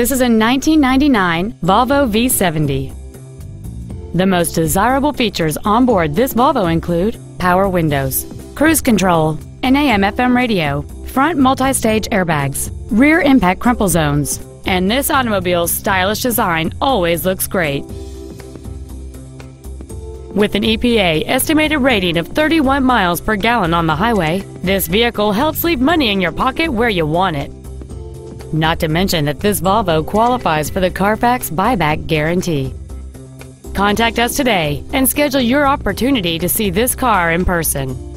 This is a 1999 Volvo V70. The most desirable features on board this Volvo include power windows, cruise control, an AM FM radio, front multi-stage airbags, rear impact crumple zones, and this automobile's stylish design always looks great. With an EPA estimated rating of 31 miles per gallon on the highway, this vehicle helps leave money in your pocket where you want it. Not to mention that this Volvo qualifies for the Carfax buyback guarantee. Contact us today and schedule your opportunity to see this car in person.